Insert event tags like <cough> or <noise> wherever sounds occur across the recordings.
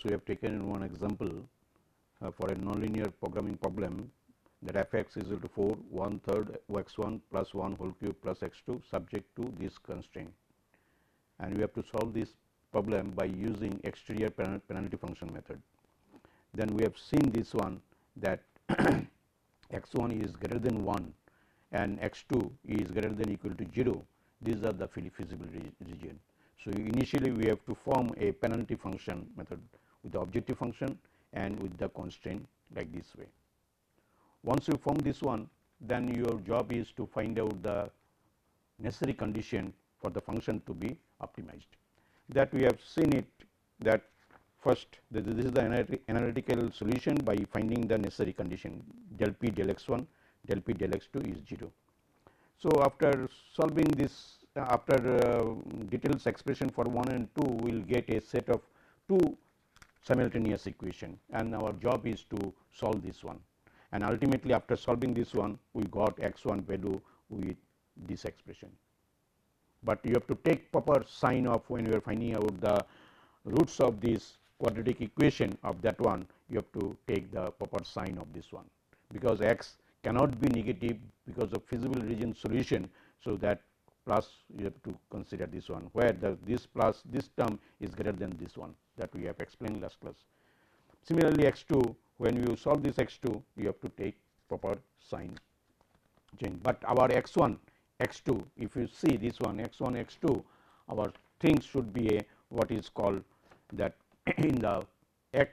Class we have taken one example uh, for a nonlinear programming problem that f x is equal to 4 1 third x 1 plus 1 whole cube plus x 2 subject to this constraint. And we have to solve this problem by using exterior penalty function method. Then we have seen this one that <coughs> x 1 is greater than 1 and x 2 is greater than equal to 0. These are the feasible region. So, initially we have to form a penalty function method with the objective function and with the constraint like this way. Once you form this one then your job is to find out the necessary condition for the function to be optimized. That we have seen it that first this is the analytical solution by finding the necessary condition del p del x 1 del p del x 2 is 0. So, after solving this after uh, details expression for 1 and 2 we will get a set of two simultaneous equation and our job is to solve this one and ultimately after solving this one we got x 1 value with this expression. But you have to take proper sign of when you are finding out the roots of this quadratic equation of that one you have to take the proper sign of this one because x cannot be negative because of feasible region solution. So, that plus you have to consider this one where the this plus this term is greater than this one that we have explained last class. Similarly, x 2 when you solve this x 2 you have to take proper sign change, but our x 1 x 2 if you see this one x 1 x 2 our things should be a what is called that <clears throat> in the x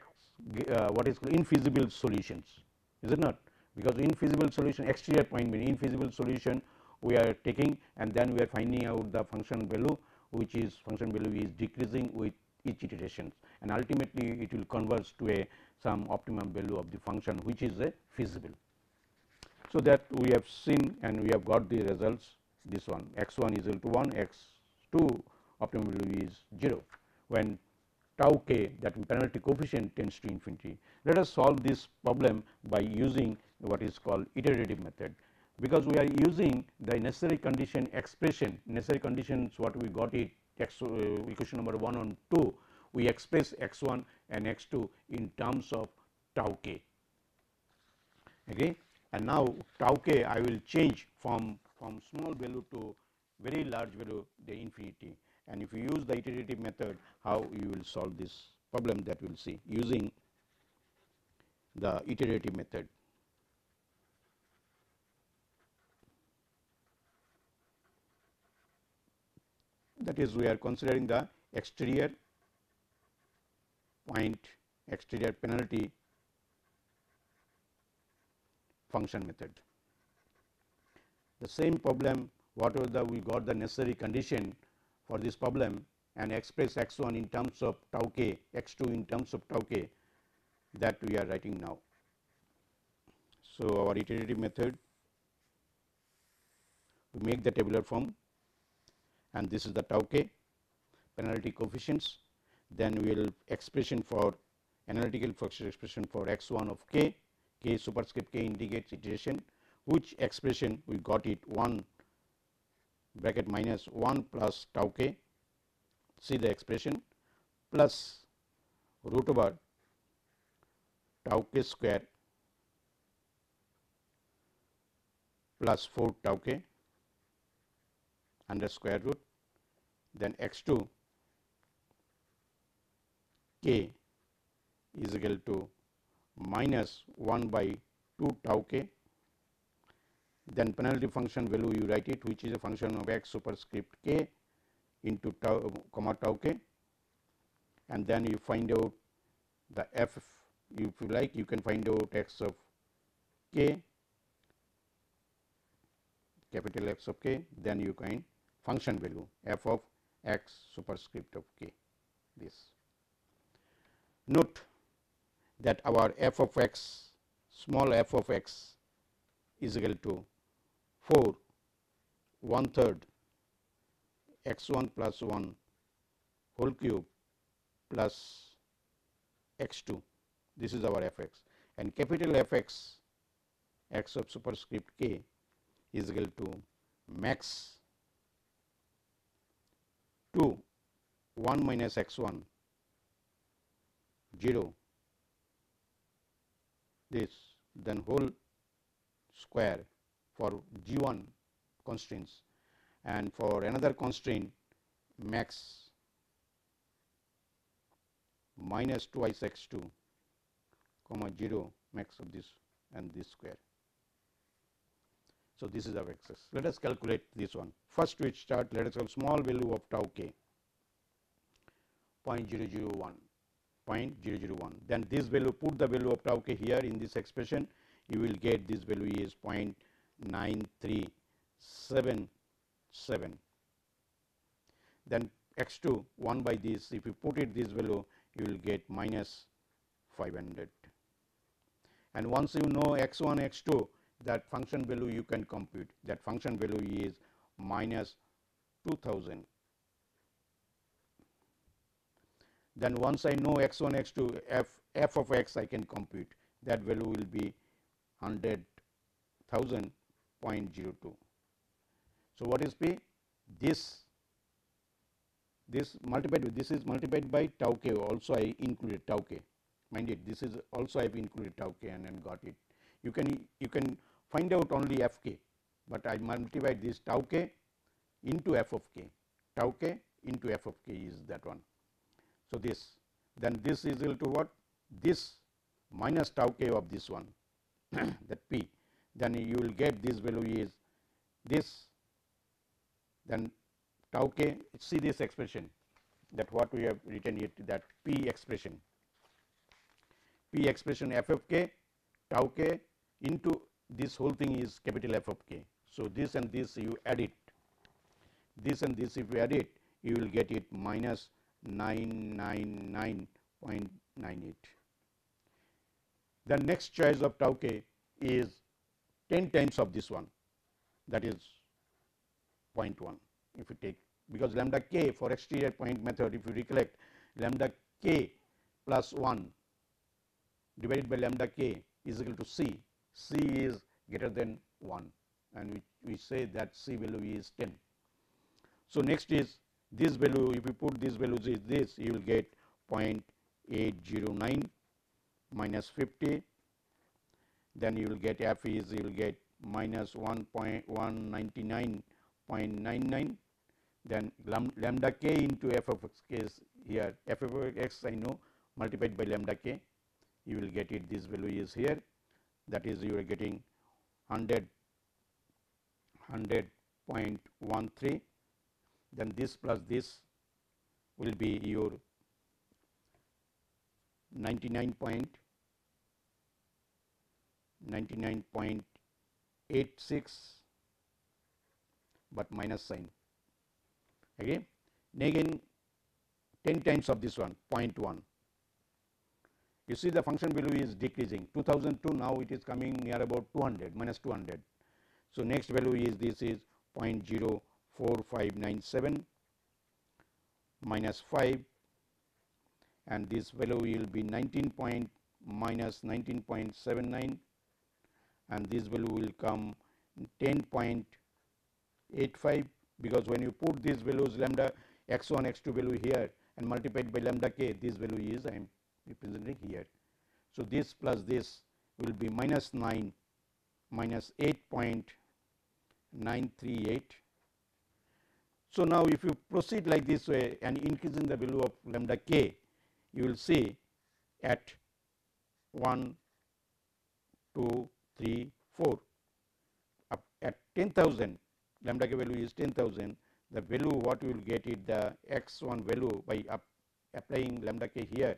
uh, what is called infeasible solutions is it not because infeasible solution exterior point mean infeasible solution we are taking and then we are finding out the function value which is function value is decreasing with each iteration and ultimately it will converge to a some optimum value of the function which is a feasible. So, that we have seen and we have got the results this one x 1 is equal to 1 x 2 optimum value is 0 when tau k that penalty coefficient tends to infinity. Let us solve this problem by using what is called iterative method because we are using the necessary condition expression. Necessary conditions what we got it x uh, equation number 1 and 2 we express x 1 and x 2 in terms of tau k. Okay? And now tau k I will change from from small value to very large value the infinity. And if you use the iterative method how you will solve this problem that we will see using the iterative method that is we are considering the exterior point exterior penalty function method. The same problem whatever the we got the necessary condition for this problem and express x 1 in terms of tau k x 2 in terms of tau k that we are writing now. So, our iterative method we make the tabular form and this is the tau k penalty coefficients. Then we will expression for analytical function expression for x 1 of k, k superscript k indicates iteration which expression we got it 1 bracket minus 1 plus tau k see the expression plus root over tau k square plus 4 tau k under square root then x 2 k is equal to minus 1 by 2 tau k. Then penalty function value you write it which is a function of x superscript k into tau comma tau k. And then you find out the f if you like you can find out x of k capital X of k. Then you can function value f of x superscript of k. This. Note that our f of x small f of x is equal to 4 1 third x 1 plus 1 whole cube plus x 2 this is our f x. And capital F x x of superscript k is equal to max 2 1 minus x 1 0 this then whole square for g 1 constraints and for another constraint max minus twice x 2 comma 0 max of this and this square. So, this is our excess. Let us calculate this one. First we start let us have small value of tau k. 0.001 0.001 then this value put the value of tau k here in this expression. You will get this value is 0.9377 then x 2 1 by this if you put it this value you will get minus 500 and once you know x 1 x 2 that function value you can compute that function value is minus 2000 then once I know x 1 x 2 f f of x I can compute that value will be 100,000.02. So, what is P? This this multiplied with this is multiplied by tau k also I included tau k mind it this is also I have included tau k and then got it. You can you can find out only f k, but I multiply this tau k into f of k. Tau k into f of k is that one. So, this then this is equal to what? This minus tau k of this one <clears throat> that p. Then you will get this value is this then tau k. See this expression that what we have written it that p expression. P expression f of k tau k into this whole thing is capital F of k. So, this and this you add it this and this if you add it you will get it minus 999.98. The next choice of tau k is 10 times of this one that is 0.1 if you take because lambda k for exterior point method if you recollect lambda k plus 1 divided by lambda k is equal to c, c is greater than 1 and we, we say that c value is 10. So, next is this value if you put this value is this you will get 0.809 minus 50 then you will get f is you will get minus 1.199.99 then lambda k into f of x is here. F of x I know multiplied by lambda k you will get it this value is here. That is you are getting 100 100.13 then this plus this will be your 99 point 99.86 but minus sign. Again again 10 times of this one 0.1 you see the function value is decreasing. 2002 now it is coming near about 200 minus 200 so next value is this is 0.0 4597 minus 5 and this value will be 19 point minus 19.79 and this value will come 10.85 because when you put these values lambda x 1 x 2 value here and multiplied by lambda k this value is I am representing here. So, this plus this will be minus 9 minus 8.938 so, now if you proceed like this way and increasing the value of lambda k, you will see at 1, 2, 3, 4 up at 10,000 lambda k value is 10,000 the value what you will get is the x 1 value by applying lambda k here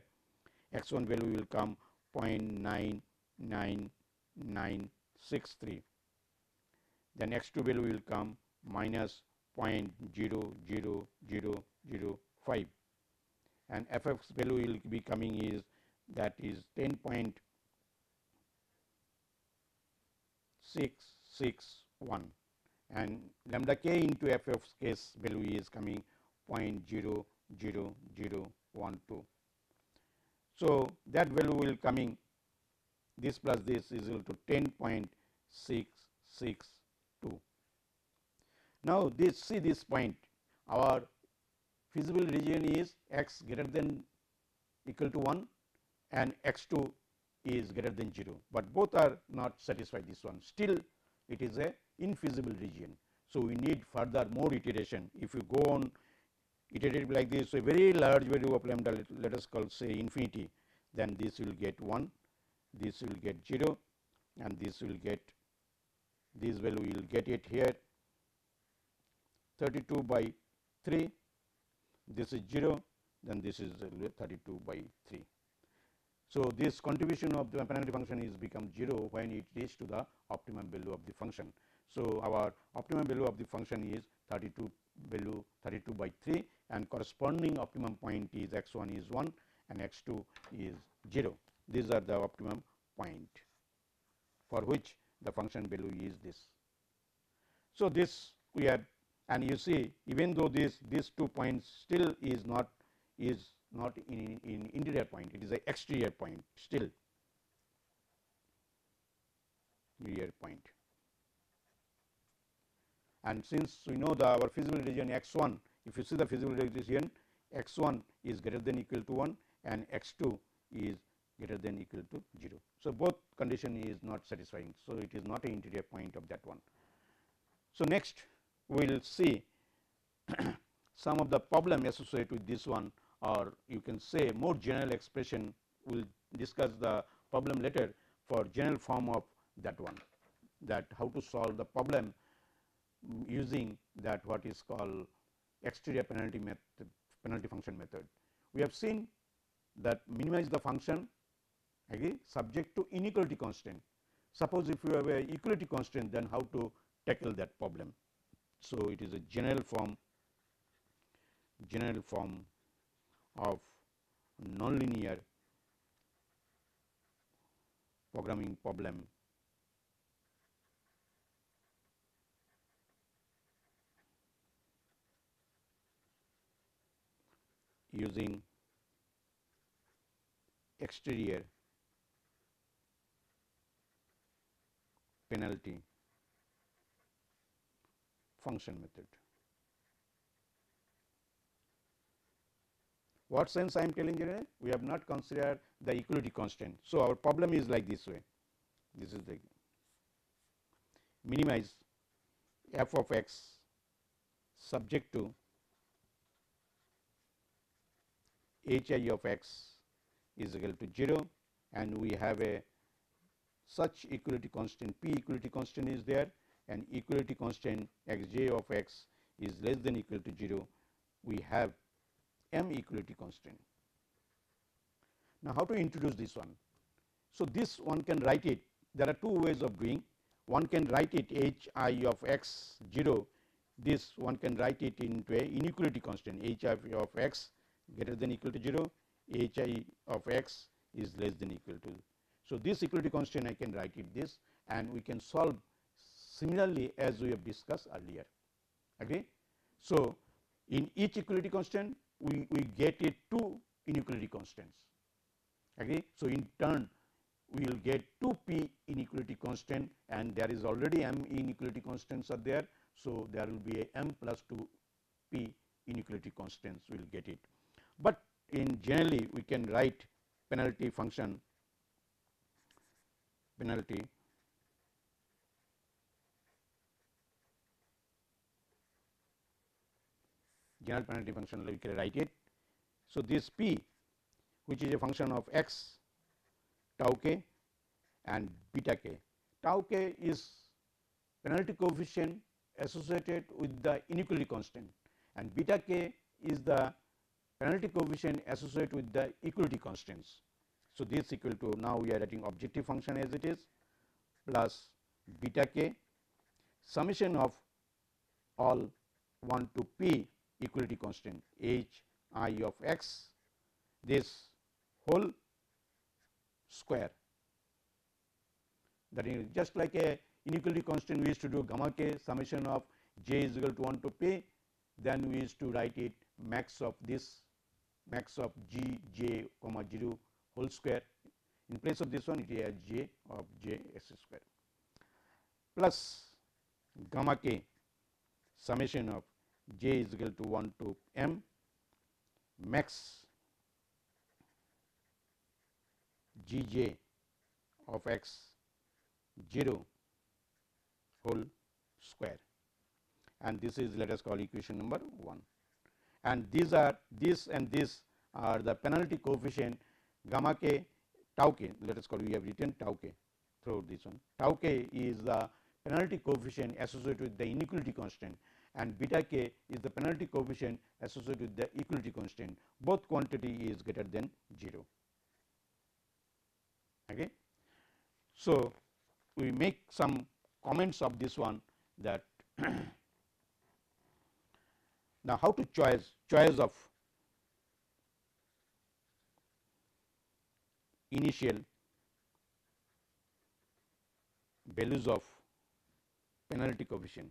x 1 value will come 0.99963 then x 2 value will come minus 0.00005 and fx value will be coming is that is 10.661 and lambda k into f of case value is coming 0.00012. So, that value will coming this plus this is equal to 10.662. Now, this see this point our feasible region is x greater than equal to 1 and x 2 is greater than 0, but both are not satisfied this one still it is a infeasible region. So, we need further more iteration if you go on iterative like this a very large value of lambda let, let us call say infinity then this will get 1 this will get 0 and this will get this value will get it here 32 by 3 this is 0 then this is uh, 32 by 3. So, this contribution of the penalty function is become 0 when it reaches to the optimum value of the function. So, our optimum value of the function is 32 value 32 by 3 and corresponding optimum point is x 1 is 1 and x 2 is 0. These are the optimum point for which the function value is this. So, this we have and you see even though this these two points still is not is not in, in interior point it is a exterior point still interior point and since we know the our feasible region x 1 if you see the feasible region x 1 is greater than equal to 1 and x 2 is greater than equal to 0. So, both condition is not satisfying. So, it is not an interior point of that one. So, next we will see <clears throat> some of the problem associated with this one or you can say more general expression we will discuss the problem later for general form of that one that how to solve the problem using that what is called exterior penalty method penalty function method. We have seen that minimize the function again subject to inequality constraint. Suppose if you have a equality constraint then how to tackle that problem. So, it is a general form general form of nonlinear programming problem using exterior penalty function method. What sense I am telling you? We have not considered the equality constraint. So, our problem is like this way. This is the minimize f of x subject to h i of x is equal to 0 and we have a such equality constant p equality constant is there and equality constant x j of x is less than equal to 0 we have m equality constant. Now, how to introduce this one? So, this one can write it there are two ways of doing one can write it h i of x 0 this one can write it into a inequality constant h i of x greater than equal to 0 h i of x is less than equal to. So, this equality constraint I can write it this and we can solve similarly as we have discussed earlier. Okay. So, in each equality constraint we, we get it two inequality constraints. Okay. So, in turn we will get 2 p inequality constant and there is already m inequality constants are there. So, there will be a m plus 2 p inequality constants we will get it. But in generally we can write penalty function penalty general penalty function we can write it. So, this p which is a function of x tau k and beta k. Tau k is penalty coefficient associated with the inequality constant and beta k is the penalty coefficient associated with the equality constraints. So, this equal to now we are writing objective function as it is plus beta k summation of all 1 to p equality constant h i of x this whole square that is just like a inequality constant we used to do gamma k summation of j is equal to 1 to p then we used to write it max of this max of g j comma 0 whole square. In place of this one it is j of j s square. Plus gamma k summation of j is equal to 1 to m max g j of x 0 whole square. And this is let us call equation number 1 and these are this and this are the penalty coefficient gamma k tau k let us call we have written tau k through this one tau k is the penalty coefficient associated with the inequality constant and beta k is the penalty coefficient associated with the equality constant both quantity is greater than 0. Okay. So, we make some comments of this one that <clears throat> now how to choose choice of initial values of penalty coefficient.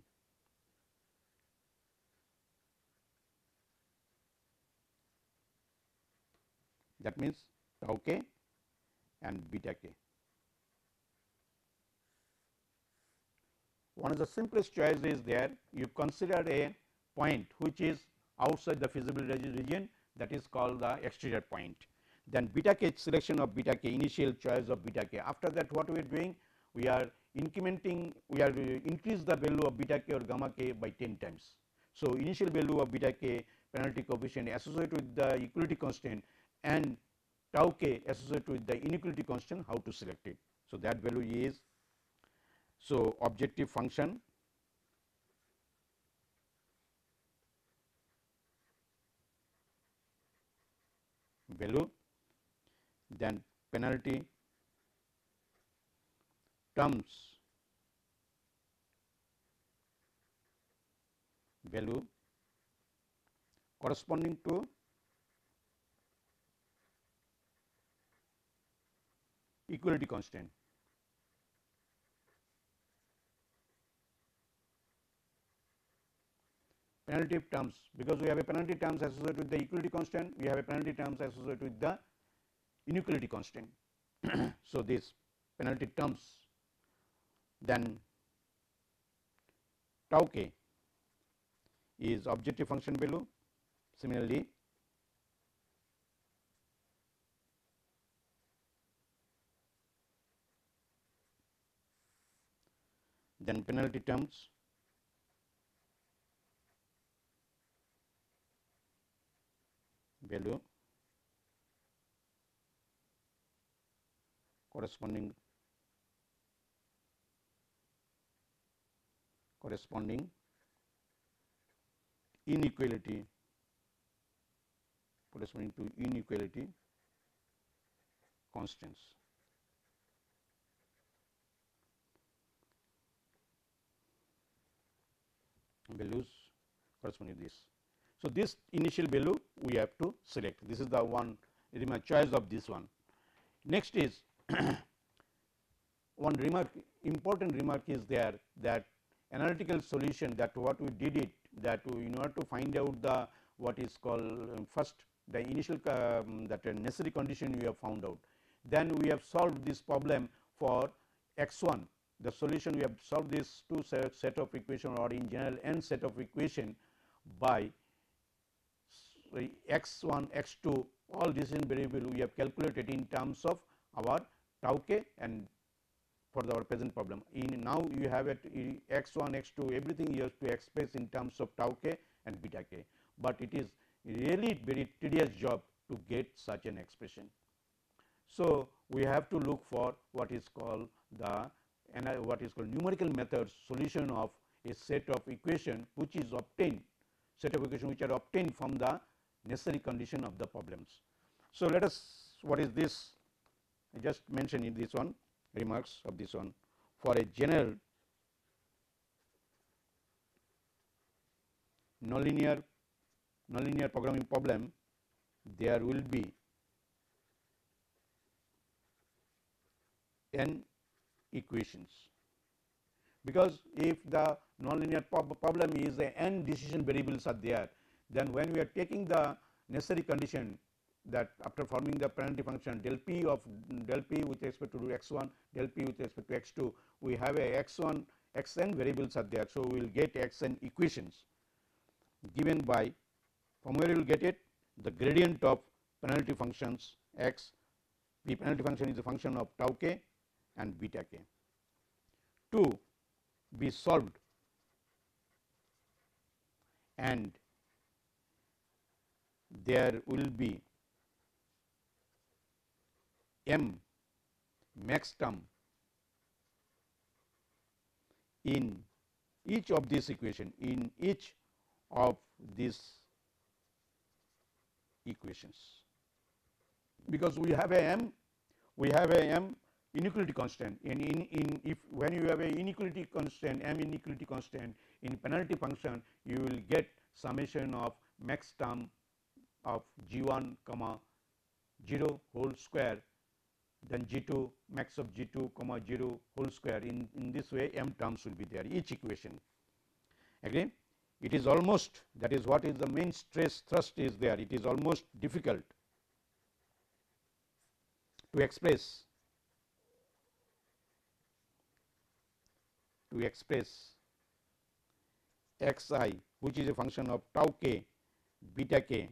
That means tau k and beta k. One of the simplest choice is there you consider a point which is outside the feasibility region that is called the exterior point. Then beta k selection of beta k initial choice of beta k after that what we are doing we are incrementing we are uh, increase the value of beta k or gamma k by 10 times. So, initial value of beta k penalty coefficient associated with the equality constant and tau k associated with the inequality constant how to select it. So, that value is so objective function value then penalty terms value corresponding to equality constant. Penalty terms because we have a penalty terms associated with the equality constant, we have a penalty terms associated with the inequality constant. <clears throat> so, these penalty terms then tau k is objective function value. Similarly, then penalty terms value corresponding corresponding inequality corresponding to inequality constants. values corresponding to this. So, this initial value we have to select this is the one it is my choice of this one. Next is <clears throat> one remark important remark is there that analytical solution that what we did it that we, in order to find out the what is called um, first the initial um, that necessary condition we have found out. Then we have solved this problem for x 1 the solution we have solved this two set, set of equation or in general n set of equation by x 1 x 2 all decision variable we have calculated in terms of our tau k and for our present problem. In now you have at x 1 x 2 everything you have to express in terms of tau k and beta k, but it is really very tedious job to get such an expression. So, we have to look for what is called the uh, what is called numerical method solution of a set of equation which is obtained set of equation which are obtained from the necessary condition of the problems. So, let us what is this? I just mentioned in this one remarks of this one. For a general nonlinear nonlinear programming problem there will be n equations. Because if the nonlinear problem is the n decision variables are there then when we are taking the necessary condition that after forming the penalty function del p of del p with respect to x 1 del p with respect to x 2 we have a x 1 x n variables are there. So, we will get x n equations given by from where you will get it the gradient of penalty functions x the penalty function is a function of tau k and beta k. To be solved and there will be m max term in each of these equation in each of these equations. Because we have a m we have a m inequality constant. And in in if when you have a inequality constant m inequality constant in penalty function you will get summation of max term of g 1 comma 0 whole square then g 2 max of g 2 comma 0 whole square. In in this way m terms will be there each equation. Again it is almost that is what is the main stress thrust is there. It is almost difficult to express to express x i which is a function of tau k beta k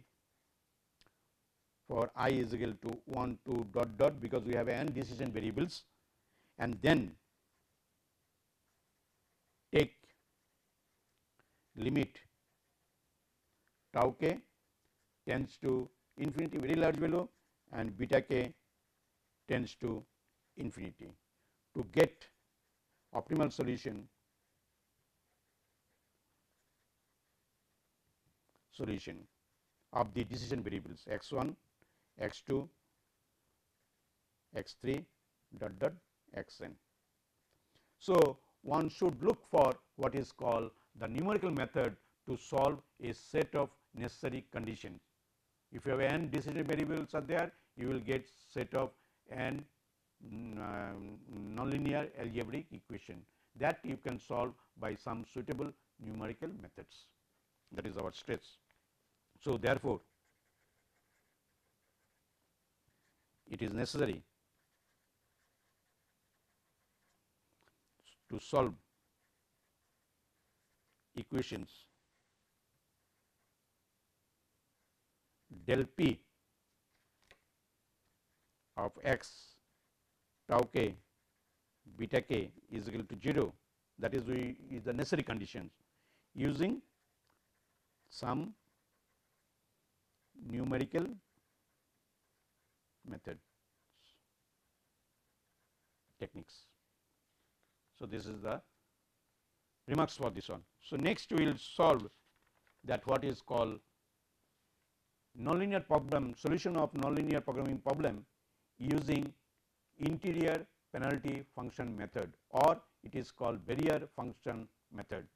for i is equal to 1 2 dot dot because we have n decision variables and then take limit tau k tends to infinity very large value and beta k tends to infinity. To get optimal solution solution of the decision variables x 1, x 2, x 3 dot dot x n. So, one should look for what is called the numerical method to solve a set of necessary conditions. If you have n decision variables are there, you will get set of n uh, nonlinear algebraic equation that you can solve by some suitable numerical methods that is our stress. So, therefore, it is necessary to solve equations del p of x tau k beta k is equal to 0 that is we is the necessary conditions using some numerical methods techniques. So, this is the remarks for this one. So, next we will solve that what is called nonlinear problem solution of nonlinear programming problem using interior penalty function method or it is called barrier function method.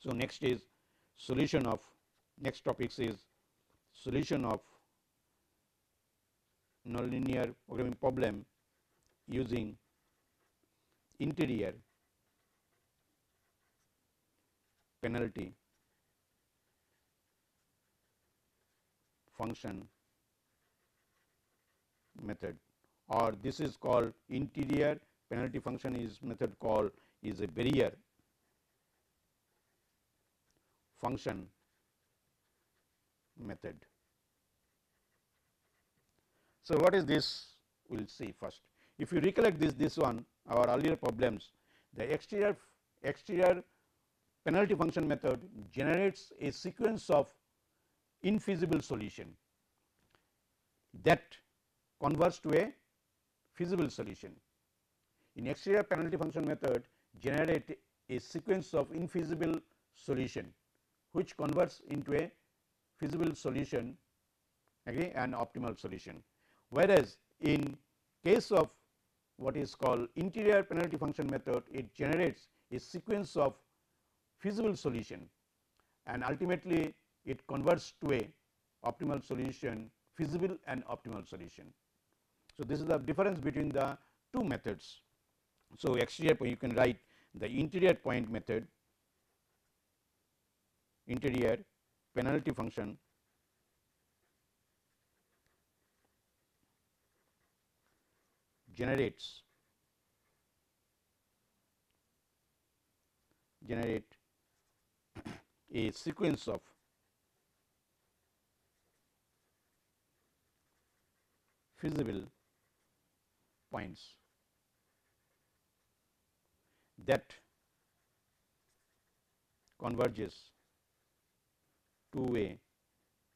So, next is solution of next topics is solution of nonlinear programming problem using interior penalty function method or this is called interior penalty function is method called is a barrier function method. So, what is this we will see first. If you recollect this this one our earlier problems the exterior exterior penalty function method generates a sequence of infeasible solution that converts to a feasible solution. In exterior penalty function method generate a sequence of infeasible solution which converts into a feasible solution okay, and optimal solution. Whereas, in case of what is called interior penalty function method it generates a sequence of feasible solution and ultimately it converts to a optimal solution feasible and optimal solution. So, this is the difference between the two methods. So, exterior you can write the interior point method interior penalty function generates. Generate a sequence of feasible points that converges to a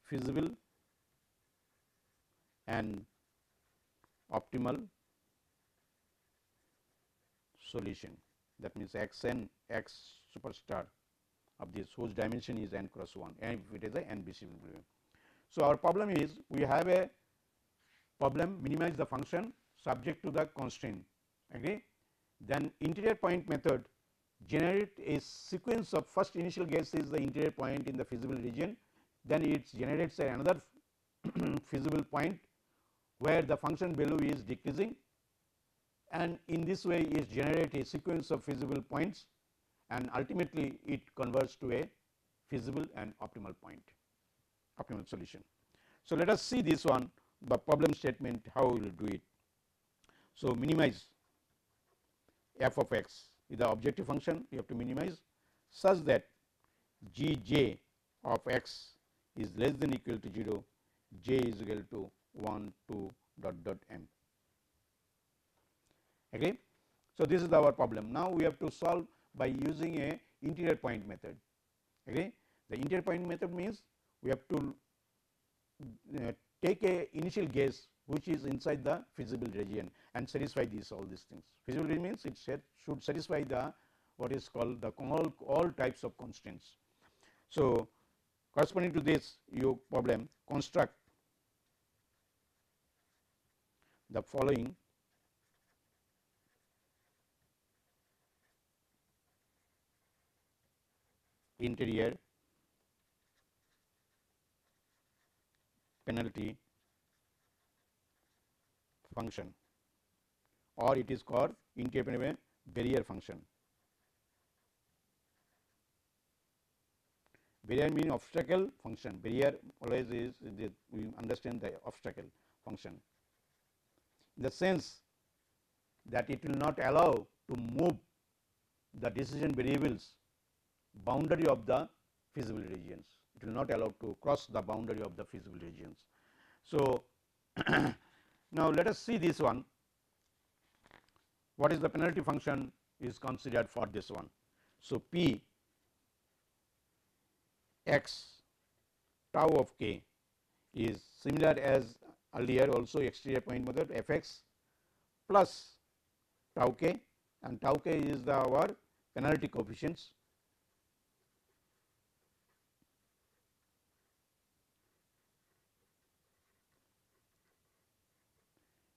feasible and optimal solution that means x n x superstar of this whose dimension is n cross 1 and if it is a n problem. So, our problem is we have a problem minimize the function subject to the constraint agree. Then interior point method generate a sequence of first initial guess is the interior point in the feasible region then it generates another <clears throat> feasible point where the function value is decreasing and in this way it generate a sequence of feasible points and ultimately it converts to a feasible and optimal point optimal solution. So, let us see this one the problem statement how we will do it. So, minimize f of x is the objective function you have to minimize such that g j of x is less than equal to 0 j is equal to 1 2 dot dot m agree. So, this is our problem now we have to solve by using a interior point method agree. The interior point method means we have to uh, take a initial guess which is inside the feasible region and satisfy these all these things. Feasible region means it should satisfy the what is called the all, all types of constraints. So, corresponding to this you problem construct the following interior penalty function or it is called interior barrier function. Barrier mean obstacle function, barrier always is the, we understand the obstacle function. In the sense that it will not allow to move the decision variables boundary of the feasible regions. It will not allow to cross the boundary of the feasible regions. So, <clears throat> now let us see this one. What is the penalty function is considered for this one. So, P x tau of k is similar as earlier also exterior point method f x plus tau k and tau k is the our penalty coefficients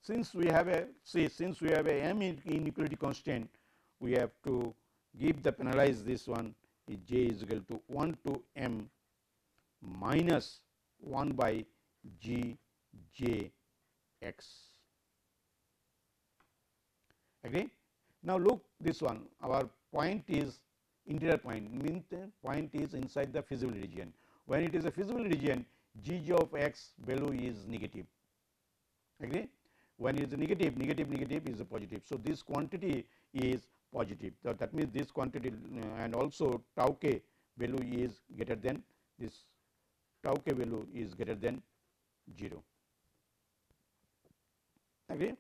since we have a see since we have a m inequality constraint we have to give the penalize this one is j is equal to 1 to m minus 1 by g j x agree. Now, look this one our point is interior point means point is inside the feasible region. When it is a feasible region g j of x value is negative agree when it is negative, negative, negative is a positive. So, this quantity is positive. So, that means this quantity uh, and also tau k value is greater than this tau k value is greater than 0. Okay.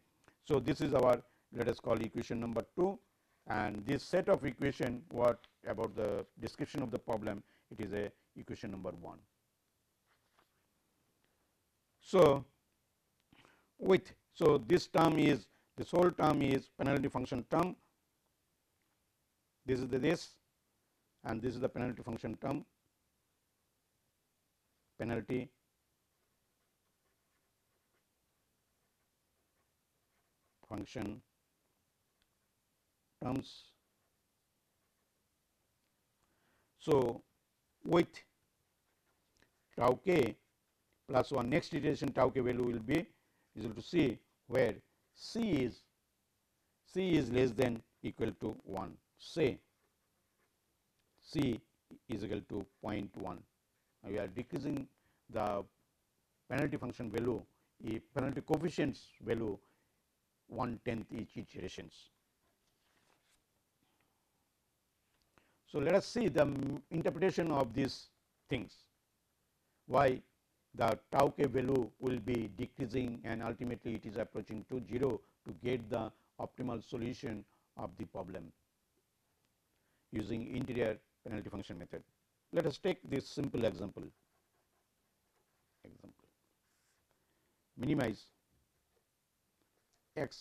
So, this is our let us call equation number 2 and this set of equation what about the description of the problem it is a equation number 1. So, with so, this term is this whole term is penalty function term, this is the this and this is the penalty function term. Penalty. Function terms. So, with tau k plus 1 next iteration tau k value will be is equal to C where C is C is less than equal to 1 say C is equal to 0.1. we are decreasing the penalty function value if penalty coefficients value 1 tenth each iterations. So, let us see the interpretation of these things why the tau k value will be decreasing and ultimately it is approaching to 0 to get the optimal solution of the problem using interior penalty function method. Let us take this simple example. Example. Minimize x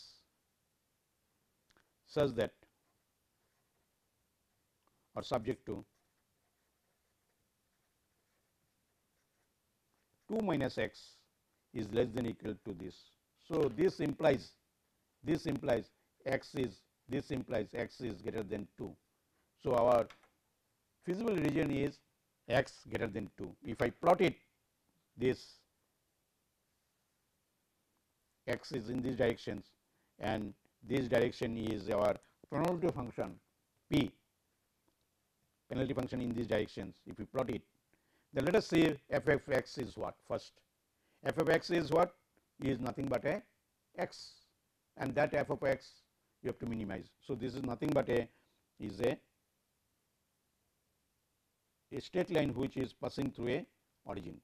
such that or subject to 2 minus x is less than equal to this. So, this implies this implies x is this implies x is greater than 2. So, our feasible region is x greater than 2. If I plot it this x is in these directions and this direction is our probability function p penalty function in these directions if we plot it then let us see f of x is what first f of x is what is nothing but a x and that f of x you have to minimize. So, this is nothing but a is a a straight line which is passing through a origin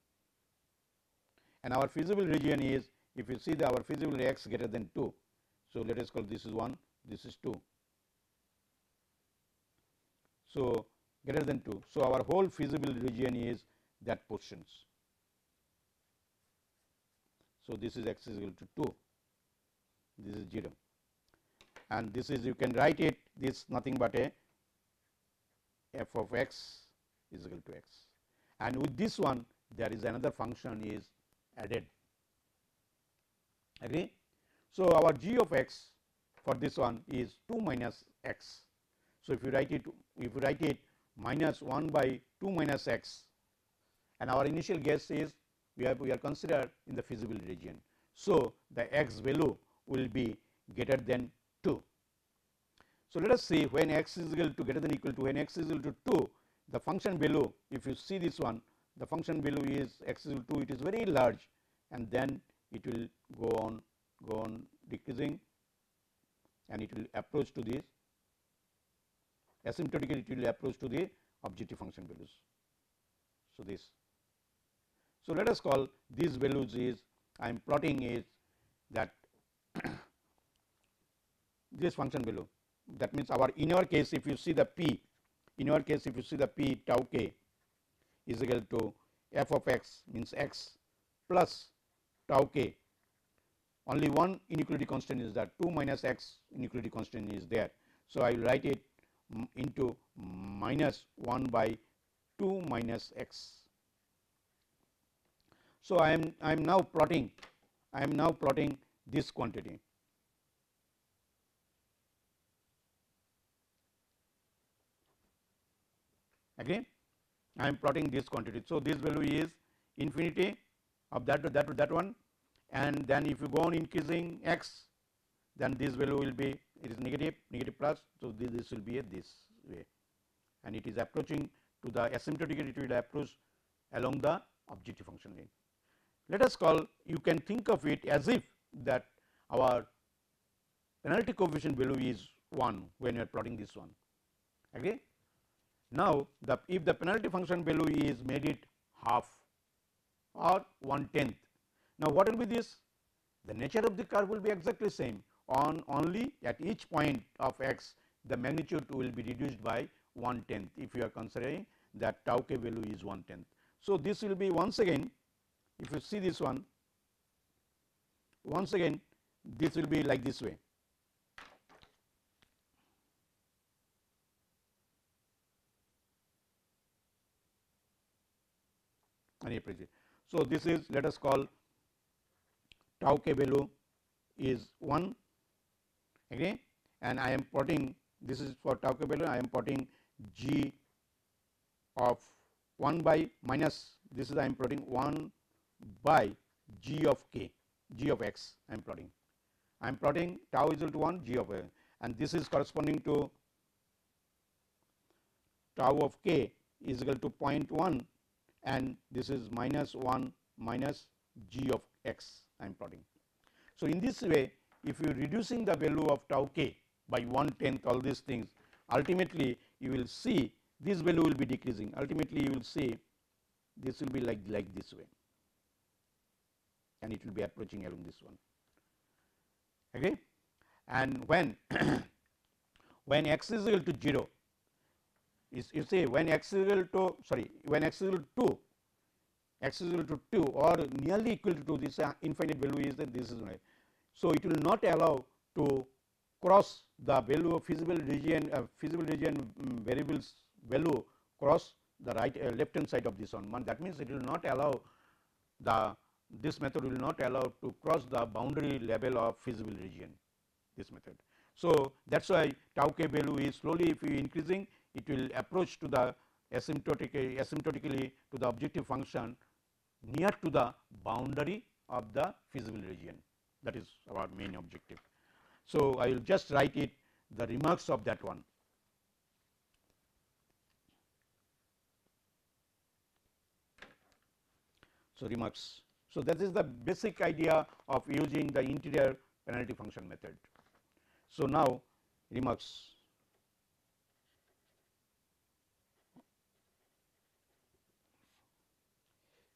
and our feasible region is if you see the our feasible x greater than 2. So, let us call this is 1 this is 2. So, greater than 2. So, our whole feasible region is that portions. So, this is x is equal to 2 this is 0 and this is you can write it this nothing but a f of x is equal to x and with this one there is another function is added agree. So, our g of x for this one is 2 minus x. So, if you write it if you write it minus 1 by 2 minus x and our initial guess is we are we are considered in the feasible region. So, the x value will be greater than 2. So, let us see when x is equal to greater than equal to when x is equal to 2 the function value if you see this one the function value is x is equal to it is very large and then it will go on go on decreasing and it will approach to this asymptotically it will approach to the objective function values. So, this. So, let us call these values is I am plotting is that <coughs> this function value that means our in our case if you see the p in our case if you see the p tau k is equal to f of x means x plus tau k only one inequality constant is that 2 minus x inequality constant is there. So, I will write it into minus 1 by 2 minus x. So, I am I am now plotting I am now plotting this quantity again I am plotting this quantity. So, this value is infinity of that to that to that one and then if you go on increasing x then this value will be it is negative negative plus. So, this, this will be a this way and it is approaching to the asymptotic it will approach along the objective function line. Let us call you can think of it as if that our penalty coefficient value is 1 when you are plotting this one agree. Now, the if the penalty function value is made it half or one tenth. Now, what will be this? The nature of the curve will be exactly same on only at each point of x the magnitude will be reduced by one tenth if you are considering that tau k value is one tenth. So, this will be once again if you see this one once again this will be like this way. So, this is let us call tau k value is 1 again and I am plotting this is for tau k value I am plotting g of 1 by minus this is I am plotting 1 by g of k g of x I am plotting. I am plotting tau is equal to 1 g of a and this is corresponding to tau of k is equal to 0.1 and this is minus 1 minus g of x I am plotting. So, in this way if you reducing the value of tau k by 1 tenth all these things ultimately you will see this value will be decreasing ultimately you will see this will be like like this way and it will be approaching along this one. Okay? And when <coughs> when x is equal to 0 is you say when x is equal to sorry when x is equal to 2 x is equal to 2 or nearly equal to 2 this uh, infinite value is that this is right. So, it will not allow to cross the value of feasible region uh, feasible region um, variables value cross the right uh, left hand side of this one that means it will not allow the this method will not allow to cross the boundary level of feasible region this method. So, that is why tau k value is slowly if you increasing it will approach to the asymptotically, asymptotically to the objective function near to the boundary of the feasible region that is our main objective. So, I will just write it the remarks of that one. So, remarks. So, that is the basic idea of using the interior penalty function method. So, now remarks.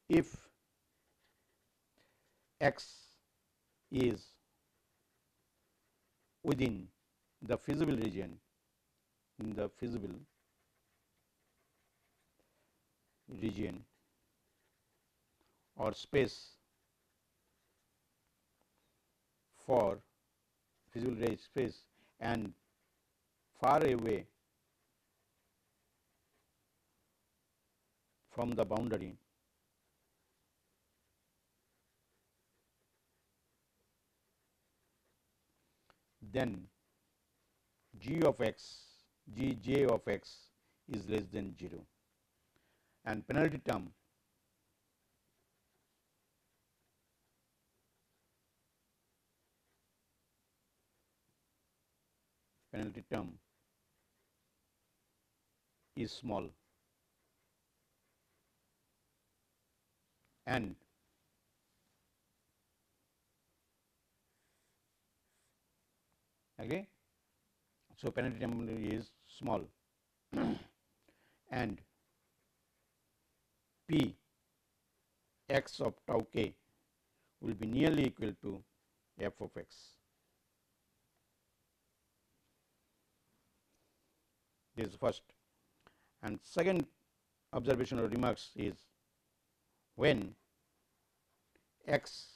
If x is within the feasible region in the feasible region or space for feasible range space and far away from the boundary. Then g of x g j of x is less than 0 and penalty term penalty term is small and okay. So, penalty term is small <coughs> and p x of tau k will be nearly equal to f of x. This is first. And second observation or remarks is when x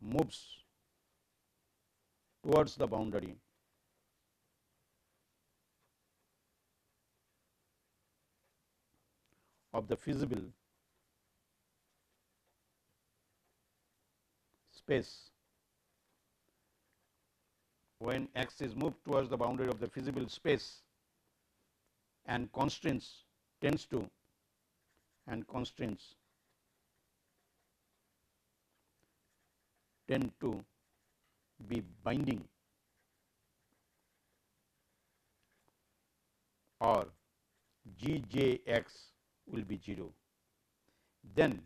moves towards the boundary of the feasible space when x is moved towards the boundary of the feasible space and constraints tends to and constraints tend to be binding or g j x will be 0 then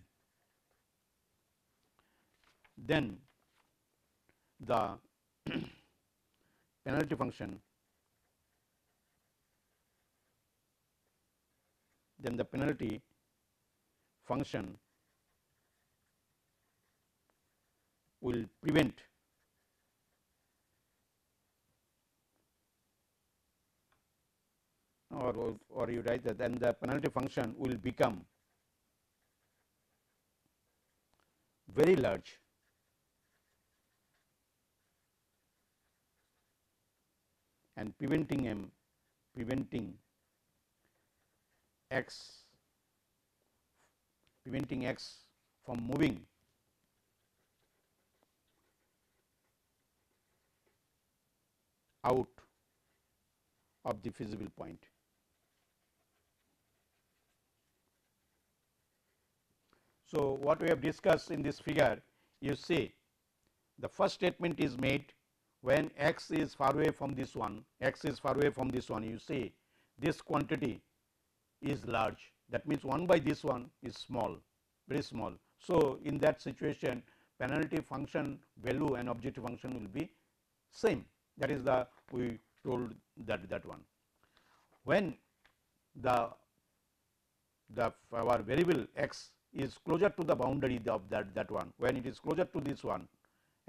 then the <clears throat> penalty function then the penalty function will prevent or, or you write that then the penalty function will become very large. And preventing m preventing x preventing x from moving out of the feasible point. So, what we have discussed in this figure you see the first statement is made when x is far away from this one x is far away from this one you see this quantity is large that means 1 by this one is small very small. So, in that situation penalty function value and objective function will be same that is the we told that that one. When the the our variable x is closer to the boundary of that, that one, when it is closer to this one,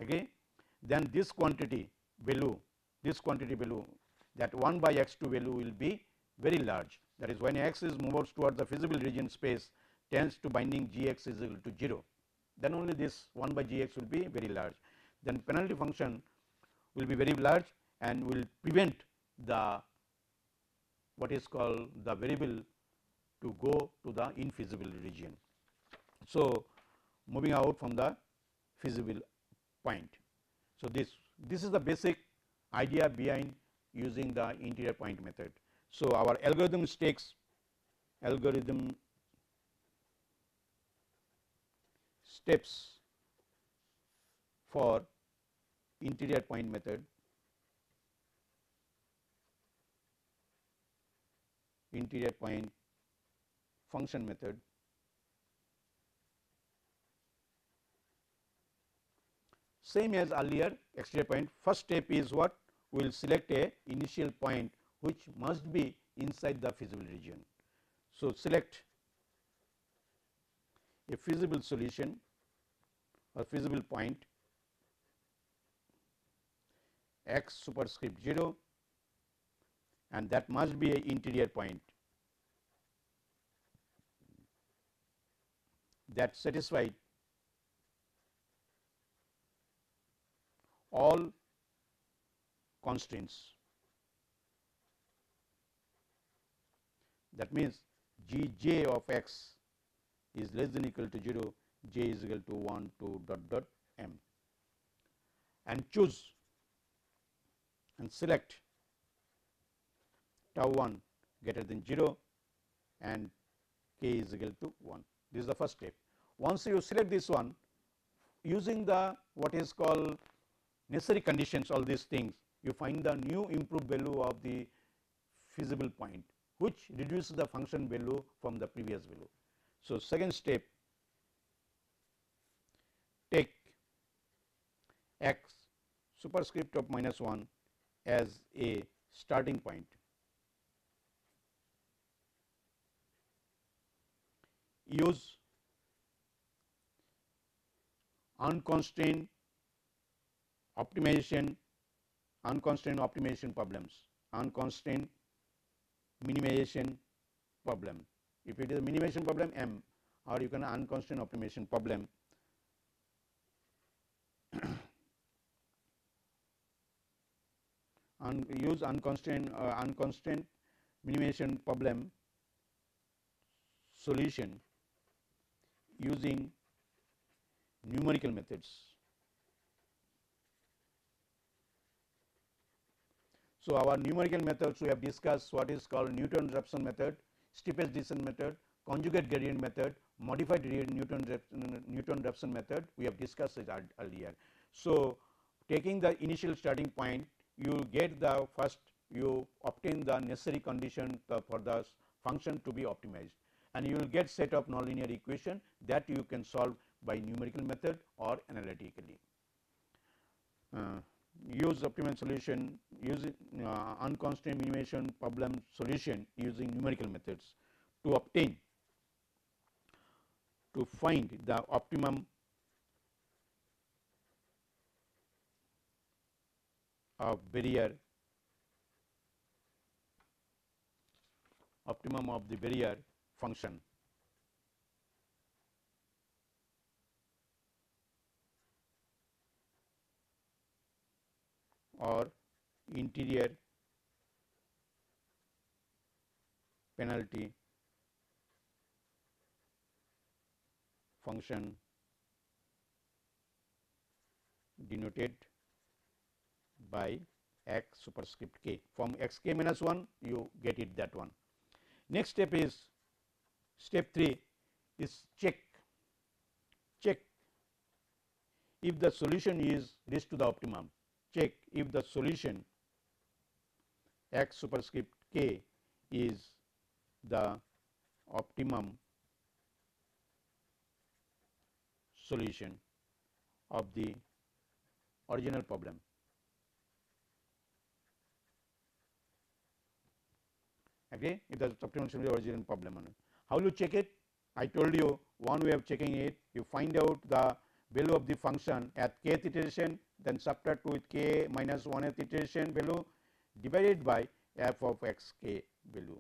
okay, then this quantity value, this quantity value that 1 by x 2 value will be very large. That is when x is moves towards the feasible region space tends to binding g x is equal to 0, then only this 1 by g x will be very large. Then penalty function will be very large and will prevent the what is called the variable to go to the infeasible region. So, moving out from the feasible point. So, this this is the basic idea behind using the interior point method. So, our algorithm takes algorithm steps for interior point method interior point function method same as earlier exterior point. First step is what? We will select a initial point which must be inside the feasible region. So, select a feasible solution or feasible point x superscript 0 and that must be a interior point that satisfied all constraints. That means g j of x is less than equal to 0, j is equal to 1 to dot dot m and choose and select tau 1 greater than 0 and k is equal to 1. This is the first step. Once you select this one using the what is called necessary conditions all these things you find the new improved value of the feasible point which reduces the function value from the previous value. So, second step take x superscript of minus 1 as a starting point. Use unconstrained optimization, unconstrained optimization problems, unconstrained minimization problem. If it is a minimization problem M or you can unconstrained optimization problem. <coughs> un use unconstrained uh, unconstrained minimization problem solution using numerical methods. So, our numerical methods we have discussed what is called Newton-Raphson method, steepest descent method, conjugate gradient method, modified Newton-Raphson method we have discussed it earlier. So, taking the initial starting point you get the first you obtain the necessary condition for the function to be optimized and you will get set of nonlinear equation that you can solve by numerical method or analytically. Uh, use optimal solution use uh, minimization problem solution using numerical methods to obtain to find the optimum of barrier optimum of the barrier function or interior penalty function denoted by x superscript k. From x k minus 1 you get it that one. Next step is step 3 is check check if the solution is reached to the optimum check if the solution x superscript k is the optimum solution of the original problem. Okay, if the optimum solution of the original problem. How will you check it? I told you one way of checking it you find out the value of the function at kth iteration then subtract with k minus 1th iteration value divided by f of x k value.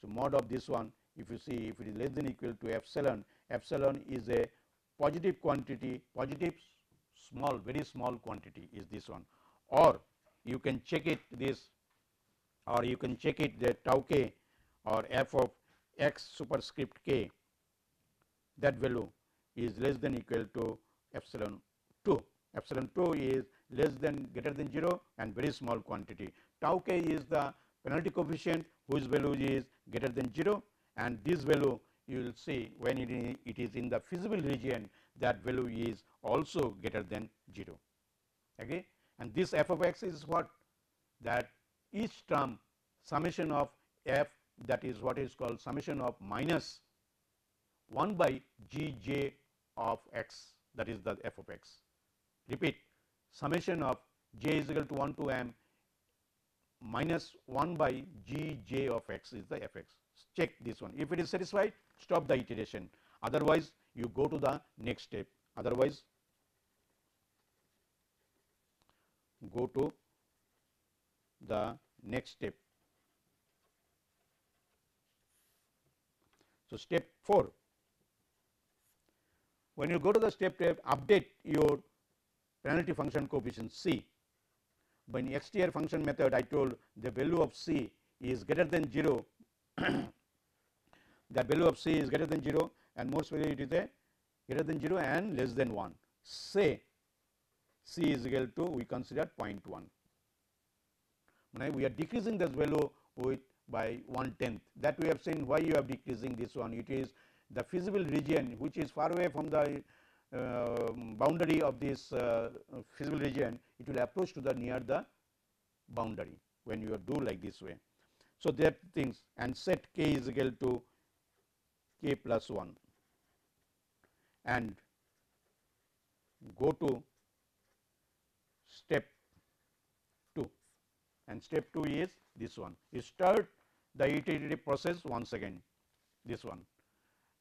So, mod of this one if you see if it is less than equal to epsilon, epsilon is a positive quantity positive small very small quantity is this one or you can check it this or you can check it that tau k or f of x superscript k that value is less than equal to epsilon 2. Epsilon 2 is less than greater than 0 and very small quantity. Tau k is the penalty coefficient whose value is greater than 0 and this value you will see when it, it is in the feasible region that value is also greater than 0. Okay? And this f of x is what that each term summation of f that is what is called summation of minus 1 by g j of x that is the f of x. Repeat summation of j is equal to 1 to m minus 1 by g j of x is the f x. Check this one. If it is satisfied, stop the iteration. Otherwise, you go to the next step. Otherwise, go to the next step. So, step 4 when you go to the step step update your penalty function coefficient c. By exterior function method I told the value of c is greater than 0 <coughs> the value of c is greater than 0 and most probably it is a greater than 0 and less than 1 say c is equal to we consider 0.1. Now, we are decreasing this value with by 1 tenth that we have seen why you are decreasing this one it is the feasible region which is far away from the boundary of this uh, feasible region it will approach to the near the boundary when you do like this way. So, that things and set k is equal to k plus 1 and go to step 2 and step 2 is this one. You start the iterative process once again this one.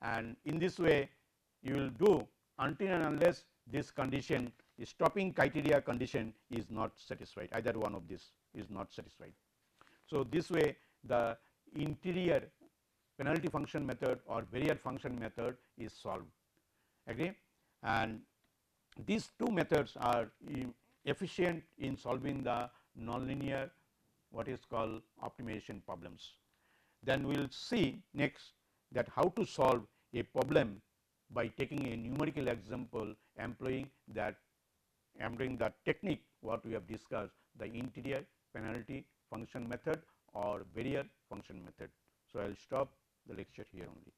And in this way you will do until and unless this condition stopping criteria condition is not satisfied either one of this is not satisfied. So, this way the interior penalty function method or barrier function method is solved agree and these two methods are efficient in solving the nonlinear what is called optimization problems. Then we will see next that how to solve a problem by taking a numerical example employing that employing the technique what we have discussed the interior penalty function method or barrier function method. So, I will stop the lecture here only.